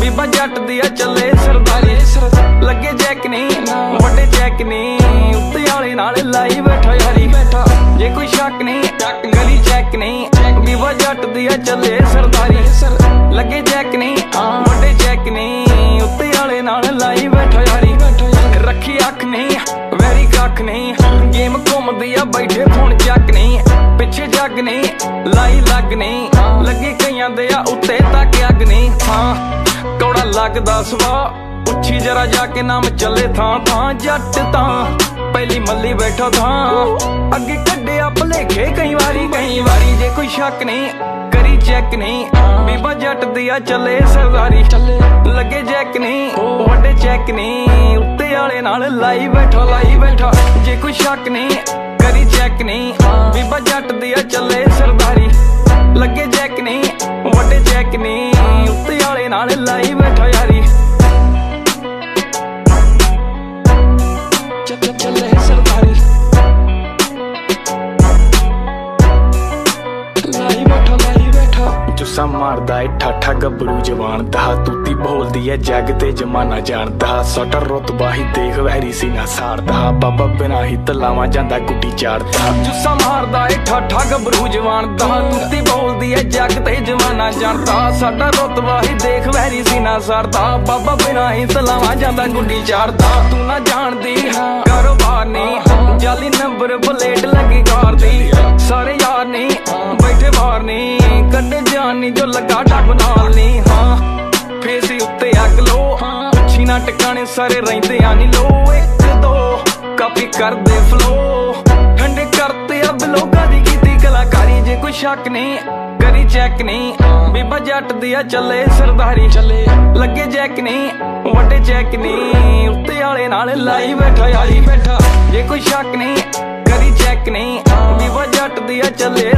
ਬੀਬਾ ਜੱਟ ਦੀ ਆ ਚੱਲੇ ਸਰਦਾਰੀ। ਲੱਗੇ ਜੈਕ ਨਹੀਂ ਵੱਡੇ ਚੈੱਕ ਨਹੀਂ। ਉੱਤੇ ਵਾਲੇ ਨਾਲ ਲਾਈ ਬੈਠਾ ਯਾਰੀ। ਜੇ ਕੋਈ ਸ਼ੱਕ ਨਹੀਂ, ਗਲੀ ਚੈੱਕ ਨਹੀਂ। ਬੀਬਾ ਜੱਟ ਦੀ ਆ ਚੱਲੇ ਸਰਦਾਰੀ। ਲੱਗੇ ਜੈਕ ਨਹੀਂ ਵੱਡੇ ਚੈੱਕ ਨਹੀਂ। ਉੱਤੇ ਵਾਲੇ ਨਾਲ ਲਾਈ ਬੈਠਾ ਯਾਰੀ। ਰੱਖੀ ਅੱਖ ਨਹੀਂ, ਵੈਰੀ ਕੱਖ ਨਹੀਂ। ਗੇਮ ਘੁੰਮਦੀ ਆ, ਬੈਠੇ ਫੋਨ ਪਿੱਛੇ ਜੱਗ ਲਾਈ ਲੱਗ ਲੱਗੇ ਕਈਆਂ ਦੇ ਆ ਉੱਤੇ ਤੱਕ ਅੱਗ ਹਾਂ ਕੌੜਾ ਲੱਗਦਾ ਸਵਾ। ਉੱਚੀ ਜਰਾ ਜਾ ਕੇ ਨਾਮ ਚੱਲੇ ਥਾਂ ਥਾਂ ਜੱਟ ਤਾਂ। ਪਹਿਲੀ ਮੱਲੀ ਬੈਠਾ ਥਾਂ। ਅੱਗੇ ਕੱਢਿਆ ਭਲੇਖੇ ਕਈ ਵਾਰੀ ਕਈ ਵਾਰੀ ਜੇ ਕੋਈ ਸ਼ੱਕ ਨਹੀਂ, ਕਰੀ ਚੈੱਕ ਨਹੀਂ। ਬੀਬਾ ਜੱਟ ਦੀ ਚੱਲੇ ਸਰਦਾਰੀ। ਲੱਗੇ ਜੈਕ ਨਹੀਂ, ਵੱਡੇ ਚੈੱਕ ਨਹੀਂ। ਉੱਤੇ ਵਾਲੇ ਨਾਲ ਲਾਈ ਬੈਠਾ ਲਾਈ ਬੈਠਾ। ਜੇ ਕੋਈ ਸ਼ੱਕ ਨਹੀਂ ਚੈੱਕ ਨਹੀਂ? ਉੱਤੇ ਵਾਲੇ ਨਾਲ ਲਾਈ ਬੈਠਾ ਯਾਰੀ ਬੈਠਾ ਜੁੱਸਾ ਮਾਰਦਾ ਏ ਠਾਠਾ ਗੱਭਰੂ ਜਵਾਨ ਦਾ, ਤੂਤੀ ਬੋਲਦੀ ਏ ਜੱਗ ਤੇ ਜਮਾਨਾ ਜਾਣਦਾ। ਸਟਰ ਰਤਬਾ ਹੀ ਦੇਖ ਵਹਿਰੀ ਸੀ ਨਾ ਸਾਰਦਾ। ਬਾਬਾ ਬਿਨਾ ਹੀ ਤਲਾਵਾ ਜਾਂਦਾ ਗੁੱਡੀ ਚਾੜਦਾ। ਜੁੱਸਾ ਮਾਰਦਾ ਏ ਠਾਠਾ ਗੱਭਰੂ ਜਵਾਨ ਦਾ, ਤੂਤੀ ਬੋਲਦੀ ਏ ਜੱਗ ਤੇ ਜਮਾਨਾ ਜਾਣਦਾ। ਸਾਡਾ ਰਤਬਾ ਹੀ ਦੇਖ ਵੈਰੀ ਸੀ ਨਾ ਸਾਰਦਾ। ਬਾਬਾ ਬਿਨਾ ਹੀ ਤਲਾਵਾ ਜਾਂਦਾ ਗੁੱਡੀ ਚਾੜਦਾ। ਤੂੰ ਨਾ ਜਾਣਦੀ, ਕਾਰੋਬਾਰ ਨਹੀਂ, ਜਾਲੀ ਨੰਬਰ ਪਲੇਟ ਲੱਗਾ ਡੱਬ ਨਾਲ ਨਹੀਂ ਹਾਂ। ਫੇਸੀ ਉੱਤੇ ਅੱਗ ਲੋ ਪੁੱਛੀ ਨਾ ਟਿਕਾਣੇ, ਸਾਰੇ ਰਹਿੰਦੇ ਆ ਨਹੀਂ ਲੋ। ਇੱਕ, ਦੋ ਕਾਪੀ ਕਰਦੇ ਫਲੋ ਠੰਡੇ ਕਰਤੇ ਅਬ ਲੋਕਾਂ ਦੀ ਕੀਤੀ ਕਲਾਕਾਰੀ। ਜੇ ਕੋਈ ਸ਼ੱਕ ਨਹੀਂ ਕਰੀ ਚੈੱਕ ਨਹੀਂ ਬੀਬਾ ਜੱਟ ਦੀ ਆ ਚੱਲੇ ਸਰਦਾਰੀ। ਚੱਲੇ ਲੱਗੇ ਜੈਕ ਨਹੀਂ ਵੱਡੇ ਚੈੱਕ ਨਹੀਂ ਉੱਤੇ ਵਾਲੇ ਨਾਲ ਲਾਈ ਬੈਠਾ ਯਾਰੀ ਬੈਠਾ। ਜੇ ਕੋਈ ਸ਼ੱਕ ਨਹੀਂ ਕਰੀ ਚੈੱਕ ਨਹੀਂ ਬੀਬਾ ਜੱਟ ਦੀ ਆ ਚੱਲੇ